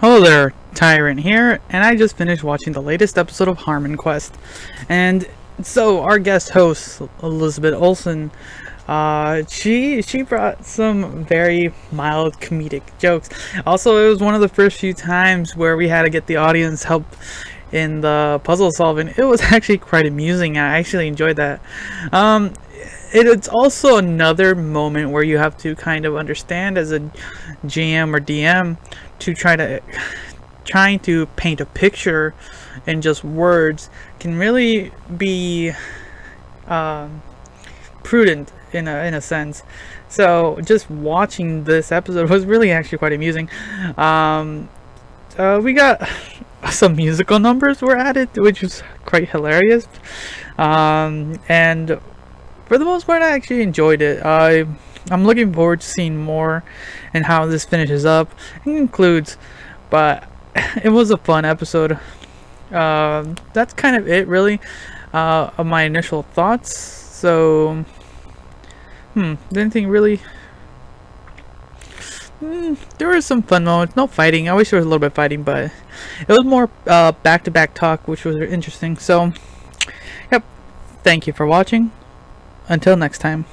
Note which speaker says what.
Speaker 1: Hello there, Tyrant here, and I just finished watching the latest episode of Harmon Quest. And so our guest host, Elizabeth Olsen, uh, she she brought some very mild comedic jokes. Also, it was one of the first few times where we had to get the audience help in the puzzle solving. It was actually quite amusing. I actually enjoyed that. Um, it, it's also another moment where you have to kind of understand as a GM or DM to try to trying to paint a picture in just words can really be um, prudent in a in a sense. So just watching this episode was really actually quite amusing. Um, uh, we got some musical numbers were added, which was quite hilarious. Um, and for the most part, I actually enjoyed it. I I'm looking forward to seeing more and how this finishes up and concludes. But it was a fun episode. Uh, that's kind of it, really, uh, of my initial thoughts. So, hmm, anything really? Mm, there were some fun moments. No fighting. I wish there was a little bit of fighting, but it was more uh, back-to-back -back talk, which was interesting. So, yep. Thank you for watching. Until next time.